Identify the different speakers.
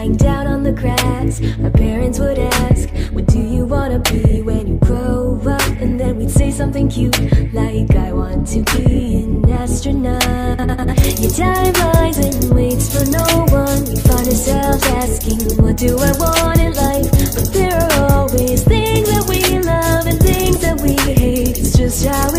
Speaker 1: lying down on the grass. My parents would ask, What do you wanna be when you grow up? And then we'd say something cute, like, I want to be an astronaut. Your time flies and waits for no one. We find ourselves asking, What do I want in life? But there are always things that we love and things that we hate. It's just how